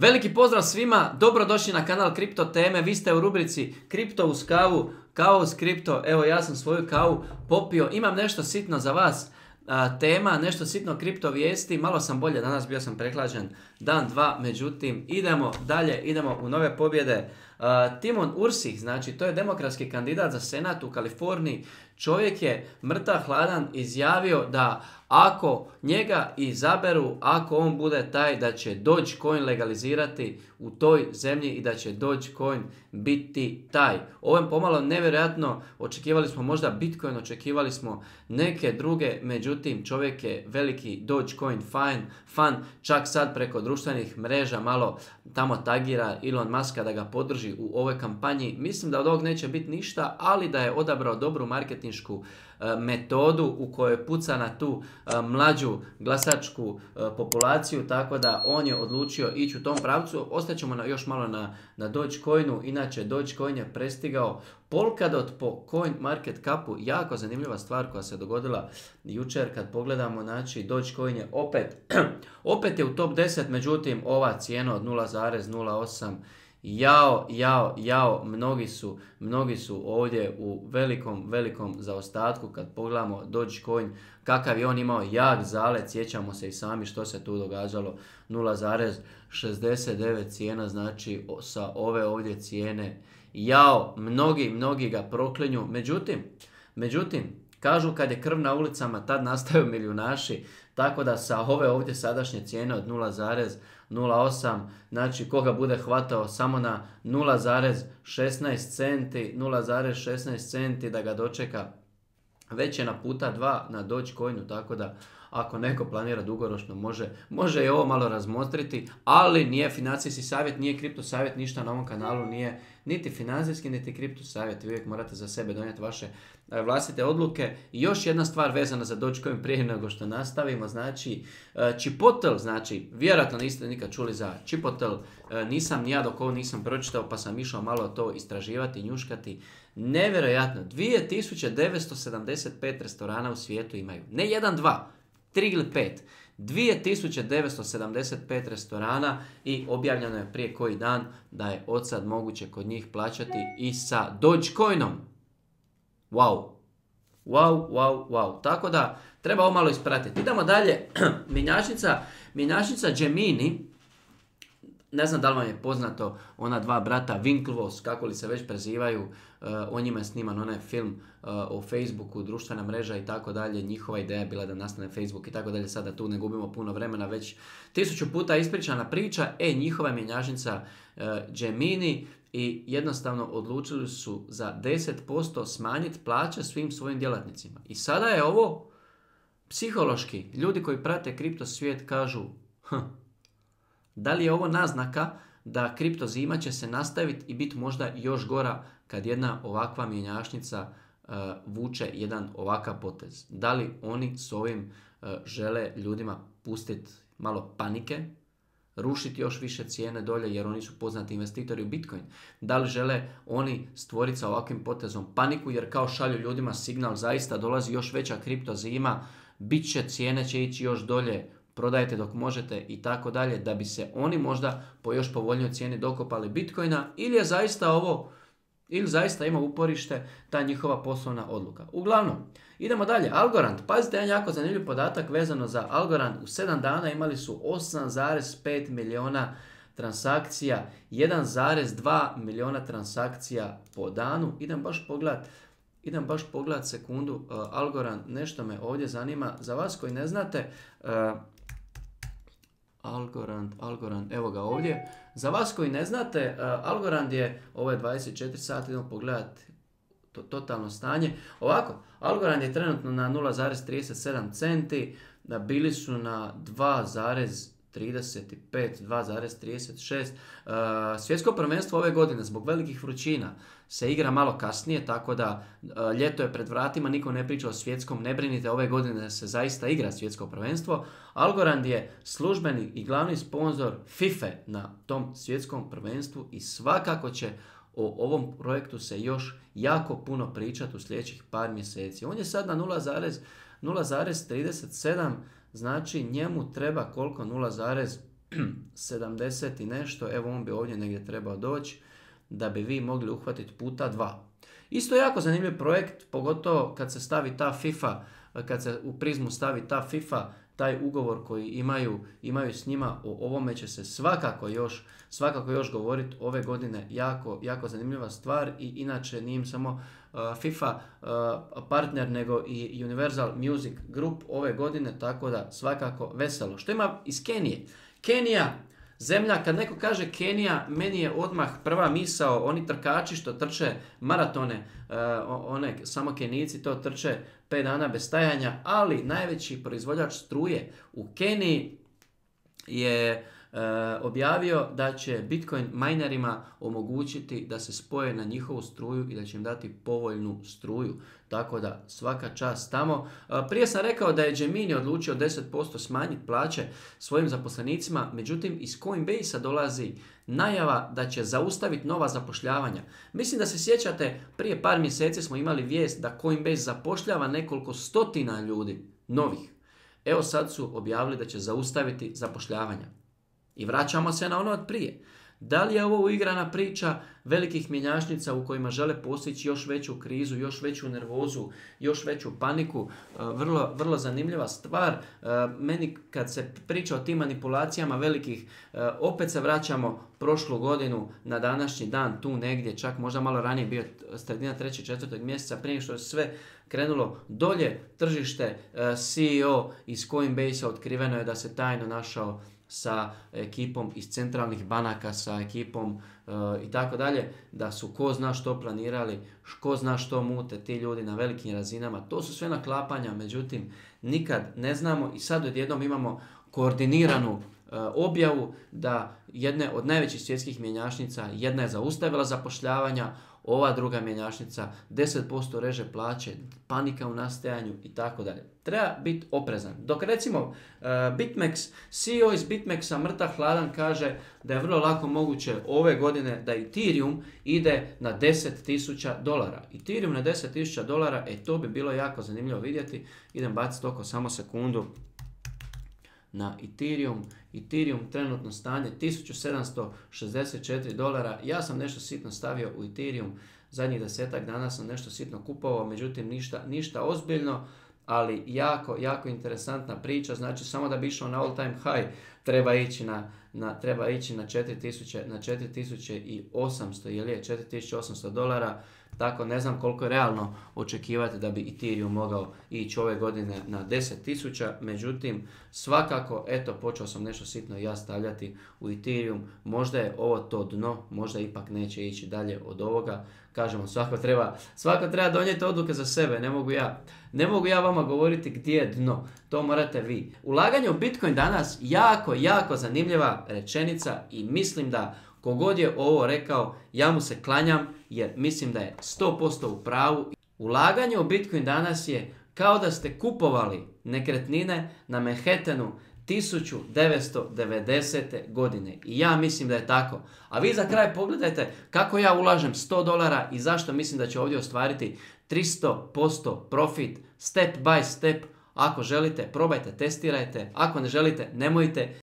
Veliki pozdrav svima, dobrodošli na kanal Kripto teme, vi ste u rubrici Kripto uz kavu, kao uz kripto, evo ja sam svoju kavu popio, imam nešto sitno za vas, tema, nešto sitno kripto vijesti, malo sam bolje, danas bio sam prehlađen dan, dva, međutim idemo dalje, idemo u nove pobjede. Timon Ursih, znači to je demokratski kandidat za senat u Kaliforniji, čovjek je mrtav hladan izjavio da ako njega izaberu, ako on bude taj da će Dogecoin legalizirati u toj zemlji i da će Dogecoin biti taj. Ovo je pomalo nevjerojatno, očekivali smo možda Bitcoin, očekivali smo neke druge, međutim čovjek je veliki Dogecoin fan, fan čak sad preko društvenih mreža malo tamo tagira Elon Muska da ga podrži u ovoj kampanji. Mislim da od ovog neće biti ništa, ali da je odabrao dobru marketinšku E, metodu u kojoj puca na tu e, mlađu glasačku e, populaciju, tako da on je odlučio ići u tom pravcu. Ostaćemo na, još malo na, na Dogecoinu, inače Dogecoin je prestigao Polkadot po Coin Market Capu, jako zanimljiva stvar koja se dogodila jučer kad pogledamo, znači Dogecoin je opet, opet je u top 10, međutim ova cijena od 0,08 Jao, jao, jao, mnogi su, mnogi su ovdje u velikom, velikom zaostatku kad pogledamo Dogecoin, kakav je on imao jak zalet, sjećamo se i sami što se tu događalo, 0,69 cijena, znači sa ove ovdje cijene, jao, mnogi, mnogi ga proklinju, međutim, međutim, kažu kad je krv na ulicama, tad nastaju milijunaši, tako da sa ove ovdje sadašnje cijene od 0,08, znači koga bude hvatao samo na 0,16 centi, 0,16 centi da ga dočeka već je na puta dva na Dogecoinu, tako da ako neko planira dugoročno može, može i ovo malo razmotriti, ali nije financijski savjet, nije kripto savjet, ništa na ovom kanalu nije niti financijski, niti kripto savjet. Vi uvijek morate za sebe donijeti vaše e, vlastite odluke. I još jedna stvar vezana za Dogecoin prije nego što nastavimo, znači e, Chipotle, znači vjerojatno niste nikad čuli za Chipotle, e, nisam ni ja dok ovo nisam pročitao pa sam išao malo to istraživati, njuškati. Nevjerojatno, 2975 restorana u svijetu imaju. Ne jedan, dva, tri ili pet. 2975 restorana i objavljeno je prije koji dan da je od sad moguće kod njih plaćati i sa Dogecoinom. Wow. Wow, wow, wow. Tako da treba ovo malo ispratiti. Idemo dalje. Minjačnica, minjačnica Gemini ne znam da li vam je poznato ona dva brata Winklevoss, kako li se već prezivaju, uh, o njima je sniman onaj film uh, o Facebooku, društvena mreža i tako dalje. Njihova ideja je bila da nastane Facebook i tako dalje. Sada tu ne gubimo puno vremena, već tisuću puta ispričana priča. E, njihova mjenjačnica uh, Gemini i jednostavno odlučili su za 10% smanjiti plaće svim svojim djelatnicima. I sada je ovo psihološki. Ljudi koji prate kripto svijet kažu, hm, da li je ovo naznaka da kripto zima će se nastaviti i biti možda još gora kad jedna ovakva mjenjačnica uh, vuče jedan ovakav potez? Da li oni s ovim uh, žele ljudima pustiti malo panike, rušiti još više cijene dolje jer oni su poznati investitori u Bitcoin. Da li žele oni stvoriti sa ovakvim potezom paniku jer kao šalju ljudima signal zaista dolazi još veća kripto zima, bit će cijene će ići još dolje, prodajete dok možete i tako dalje, da bi se oni možda po još povoljnijoj cijeni dokopali Bitcoina ili je zaista ovo, ili zaista ima uporište ta njihova poslovna odluka. Uglavnom, idemo dalje. Algorand, pazite jedan jako zanimljiv podatak vezano za Algorand. U 7 dana imali su 8,5 miliona transakcija, 1,2 miliona transakcija po danu. Idem baš pogledat Idem baš pogledat sekundu, uh, Algorand, nešto me ovdje zanima. Za vas koji ne znate, uh, Algorand, Algorand, evo ga ovdje. Za vas koji ne znate, uh, Algorand je, ovo je 24 sati, idemo pogledati to, totalno stanje. Ovako, Algorand je trenutno na 0,37 centi, bili su na 2, 35, 2,36. Svjetsko prvenstvo ove godine zbog velikih vrućina se igra malo kasnije, tako da ljeto je pred vratima, niko ne priča o svjetskom, ne brinite, ove godine se zaista igra svjetsko prvenstvo. Algorand je službeni i glavni sponzor FIFA na tom svjetskom prvenstvu i svakako će o ovom projektu se još jako puno pričati u sljedećih par mjeseci. On je sad na 0,37 Znači njemu treba koliko 0, 70 i nešto, evo on bi ovdje negdje trebao doći, da bi vi mogli uhvatiti puta dva. Isto jako zanimljiv projekt, pogotovo kad se stavi ta FIFA, kad se u prizmu stavi ta FIFA, taj ugovor koji imaju, imaju s njima, o ovome će se svakako još, svakako još govoriti ove godine, jako, jako zanimljiva stvar i inače nije samo uh, FIFA uh, partner, nego i Universal Music Group ove godine, tako da svakako veselo. Što ima iz Kenije? Kenija Zemlja, kad neko kaže Kenija, meni je odmah prva misao, oni trkači što trče maratone, uh, one samo Kenici to trče 5 dana bez stajanja, ali najveći proizvođač struje u Keniji je objavio da će Bitcoin minerima omogućiti da se spoje na njihovu struju i da će im dati povoljnu struju. Tako da svaka čast tamo. E, prije sam rekao da je Gemini odlučio 10% smanjiti plaće svojim zaposlenicima, međutim iz Coinbase-a dolazi najava da će zaustaviti nova zapošljavanja. Mislim da se sjećate, prije par mjeseci smo imali vijest da Coinbase zapošljava nekoliko stotina ljudi novih. Evo sad su objavili da će zaustaviti zapošljavanja. I vraćamo se na ono od prije. Da li je ovo uigrana priča velikih mjenjačnica u kojima žele postići još veću krizu, još veću nervozu, još veću paniku? E, vrlo, vrlo zanimljiva stvar. E, meni kad se priča o tim manipulacijama velikih, e, opet se vraćamo prošlu godinu na današnji dan, tu negdje, čak možda malo ranije bio sredina 3. 4. mjeseca, prije što je sve krenulo dolje, tržište CEO iz Coinbase-a otkriveno je da se tajno našao sa ekipom iz centralnih banaka, sa ekipom e, i tako dalje, da su ko zna što planirali, ko zna što mute ti ljudi na velikim razinama. To su sve naklapanja, međutim, nikad ne znamo i sad odjednom imamo koordiniranu e, objavu da jedne od najvećih svjetskih mjenjačnica, jedna je zaustavila zapošljavanja, ova druga mjenjačnica 10% reže plaće, panika u nastajanju i tako dalje. Treba biti oprezan. Dok recimo uh, BitMEX, CEO iz BitMEXa mrtav hladan kaže da je vrlo lako moguće ove godine da Ethereum ide na 10.000 dolara. Ethereum na 10.000 dolara, e to bi bilo jako zanimljivo vidjeti. Idem baciti oko samo sekundu na Ethereum. Ethereum trenutno stanje 1764 dolara. Ja sam nešto sitno stavio u Ethereum. Zadnjih desetak dana sam nešto sitno kupovao, međutim ništa, ništa ozbiljno, ali jako, jako interesantna priča. Znači samo da bi išao na all time high treba ići na, na, treba ići na 4000, na 4800 ili je 4800 dolara. Tako ne znam koliko je realno očekivati da bi Ethereum mogao ići ove godine na 10.000, međutim svakako, eto počeo sam nešto sitno ja stavljati u Ethereum, možda je ovo to dno, možda ipak neće ići dalje od ovoga, kažemo svako treba, svako treba donijeti odluke za sebe, ne mogu ja, ne mogu ja vama govoriti gdje je dno, to morate vi. Ulaganje u Bitcoin danas jako, jako zanimljiva rečenica i mislim da Kogod je ovo rekao, ja mu se klanjam jer mislim da je 100% u pravu. Ulaganje u Bitcoin danas je kao da ste kupovali nekretnine na Manhattanu 1990. godine. I ja mislim da je tako. A vi za kraj pogledajte kako ja ulažem 100 dolara i zašto mislim da ću ovdje ostvariti 300% profit step by step ako želite, probajte, testirajte. Ako ne želite, nemojte.